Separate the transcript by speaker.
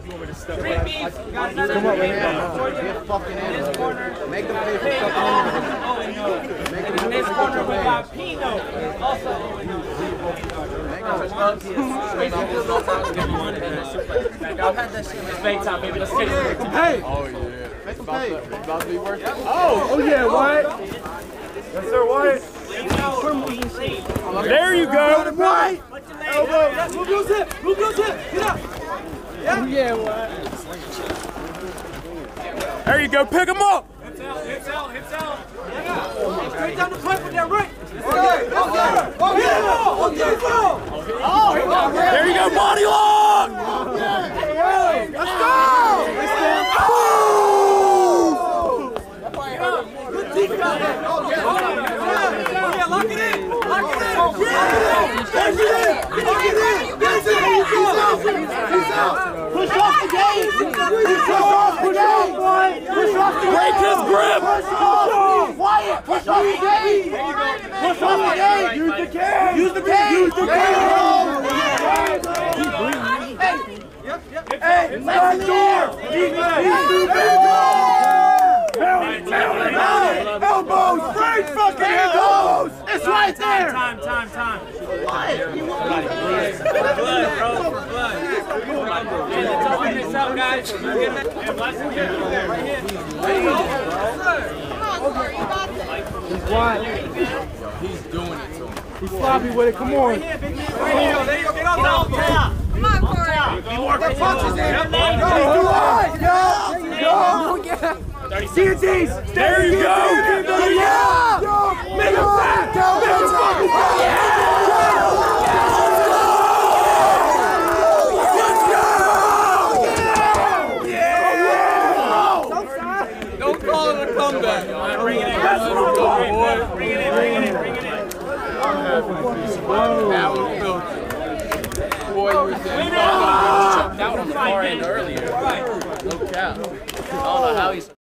Speaker 1: Steve, got another Come on, Get fucking in this corner. Make them pay for fucking oh, in. In this corner, we got Pino. Also, Y'all had that shit. It's fake time, baby. Let's take it.
Speaker 2: Oh, hey!
Speaker 1: Oh, yeah. Make them pay. About to be worth it.
Speaker 2: Oh, oh yeah, Wyatt. Yes, sir, Wyatt. There you go. Right. Elbow. Who goes it? Who goes it? Get up. Yeah. Yeah, Wyatt. There you go. Pick him up. Hits out. Hits out. Hits out. Straight down the pipe with that right. Okay. Okay. Oh, there you go. Body lock. Let's go. Good defense. Oh, yeah. Lock it in. Lock it in. Yeah. That's it. Lock it in. That's it. He's out. He's out. Break his grip. Push off. Wyatt. Push off the game. Push off the game. Use the game. Use the game. Use the game. Hey, let the door. He's big. Elbows! Great fucking elbows! It's right there!
Speaker 1: Time, time, time.
Speaker 2: What?
Speaker 1: Blood, bro, blood. Yeah, this up, guys. Get him. Yeah, bless him. Get him there. Right here.
Speaker 2: He's wide.
Speaker 1: He's doing it to him.
Speaker 2: He's sloppy with it. Come on.
Speaker 1: Right here, there you go. Get on top.
Speaker 3: Come on, Corey.
Speaker 1: He working punches in.
Speaker 2: Go, wide. Go, go. CNCs. There you go. Yeah. Make him fat. Make him fucking fat.
Speaker 1: Don't call it a comeback. Bring it in. Bring it in. Bring it in. Bring it in.
Speaker 4: That was filthy. Boy, you was there. Out on the far end earlier. No cap. I don't know how he's.